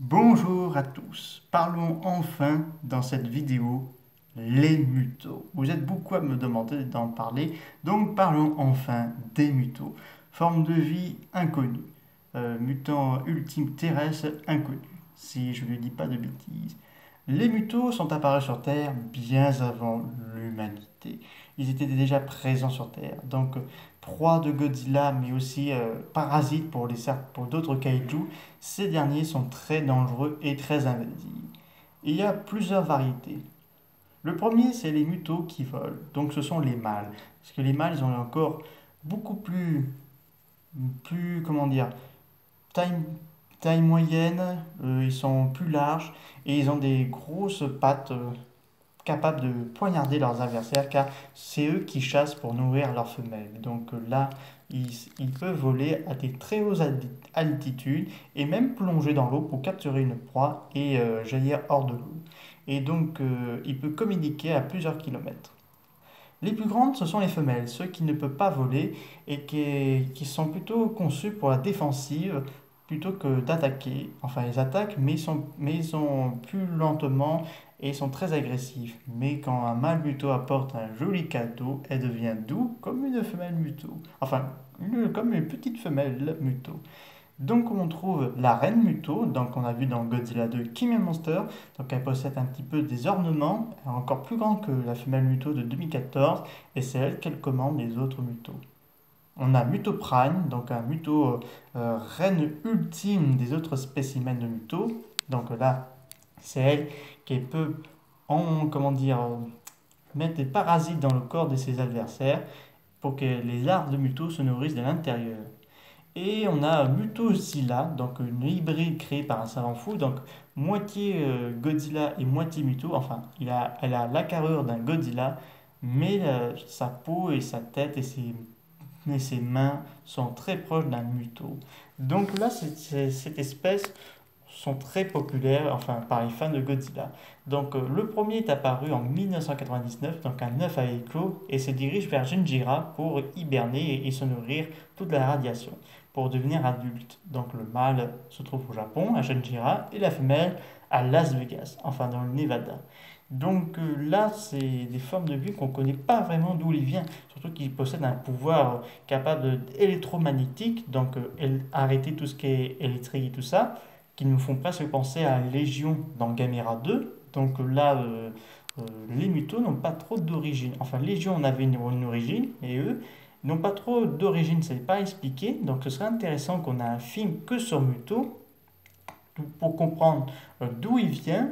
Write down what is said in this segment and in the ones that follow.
Bonjour à tous, parlons enfin dans cette vidéo les mutos. Vous êtes beaucoup à me demander d'en parler, donc parlons enfin des mutos. Forme de vie inconnue, euh, mutant ultime terrestre inconnu, si je ne dis pas de bêtises. Les mutos sont apparus sur Terre bien avant l'humanité. Ils étaient déjà présents sur Terre, donc proie de Godzilla, mais aussi euh, parasites pour, pour d'autres kaiju. Ces derniers sont très dangereux et très invasifs. Il y a plusieurs variétés. Le premier, c'est les mutos qui volent, donc ce sont les mâles. Parce que les mâles, ils ont encore beaucoup plus, plus comment dire, taille taille moyenne, euh, ils sont plus larges et ils ont des grosses pattes euh, capables de poignarder leurs adversaires car c'est eux qui chassent pour nourrir leurs femelles. Donc euh, là, ils, ils, peuvent voler à des très hautes altitudes et même plonger dans l'eau pour capturer une proie et jaillir hors de l'eau. Et donc, il peut communiquer à plusieurs kilomètres. Les plus grandes, ce sont les femelles, ceux qui ne peuvent pas voler et qui, sont plutôt conçus pour la défensive, plutôt que d'attaquer. Enfin, ils attaquent, mais ils, sont, mais ils sont plus lentement et ils sont très agressifs. Mais quand un mâle muto apporte un joli cadeau, elle devient doux comme une femelle muto. Enfin, comme une petite femelle muto. Donc on trouve la reine muto, donc on a vu dans Godzilla 2 King Monster, donc elle possède un petit peu des ornements, encore plus grand que la femelle muto de 2014, et c'est elle qu'elle commande les autres mutos. On a Muto Prime, donc un Muto euh, euh, reine ultime des autres spécimens de Muto. Donc là, c'est elle qui peut, en, comment dire, euh, mettre des parasites dans le corps de ses adversaires pour que les larves de Muto se nourrissent de l'intérieur. Et on a Mutozilla, donc une hybride créée par un savant fou, donc moitié Godzilla et moitié Muto. Enfin, il a, elle a la carrure d'un Godzilla, mais sa peau et sa tête et ses ses mains sont très proches d'un muto. Donc là, cette espèce sont très populaires, enfin par les fans de Godzilla. Donc euh, le premier est apparu en 1999, donc un œuf à éclos, et se dirige vers Jinjira pour hiberner et, se nourrir toute la radiation, pour devenir adulte. Donc le mâle se trouve au Japon, à Jinjira, et la femelle à Las Vegas, enfin dans le Nevada. Donc euh, là, c'est des formes de vie qu'on ne connaît pas vraiment d'où il vient, surtout qu'il possède un pouvoir capable d'électromagnétique, donc euh, arrêter tout ce qui est électrique et tout ça, qui nous font presque penser à Légion dans Gamera 2. Donc là, euh, les mutos n'ont pas trop d'origine. Enfin, Légion en avait une, origine, et eux n'ont pas trop d'origine, ce n'est pas expliqué. Donc ce serait intéressant qu'on ait un film que sur Muto, pour comprendre d'où il vient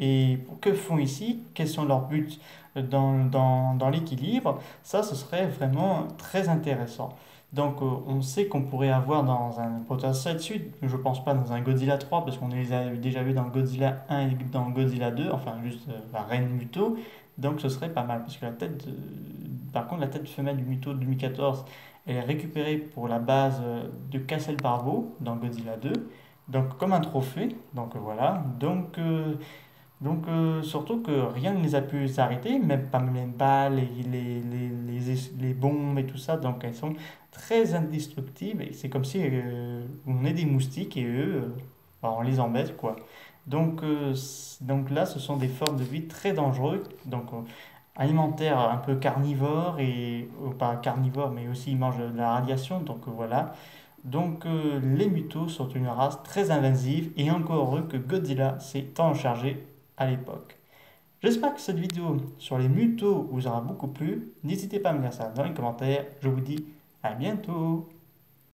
et que font ici, quels sont leurs buts dans l'équilibre, ça ce serait vraiment très intéressant. Donc euh, on sait qu'on pourrait avoir dans un potentiel suite, je pense pas dans un Godzilla 3 parce qu'on les a déjà vu dans Godzilla 1 et dans Godzilla 2, enfin juste euh, la reine Muto, donc ce serait pas mal parce que la tête, par contre la tête femelle du Muto de 2014, elle est récupérée pour la base euh, de Castle Barbeau dans Godzilla 2, donc comme un trophée, donc voilà, donc donc, euh, surtout que rien ne les a pu s'arrêter, même pas les balles, les, les, les, les, bombes et tout ça. Donc, elles sont très indestructibles. Et c'est comme si euh, on est des moustiques et eux, euh, bah, on les embête, quoi. Donc, donc là, ce sont des formes de vie très dangereuses. Donc, alimentaires un peu carnivores, et pas carnivores, mais aussi ils mangent de la radiation. Donc, voilà. Donc les mutos sont une race très invasive et encore heureux que Godzilla s'est tant chargé à l'époque. J'espère que cette vidéo sur les mutos vous aura beaucoup plu. N'hésitez pas à me dire ça dans les commentaires. Je vous dis à bientôt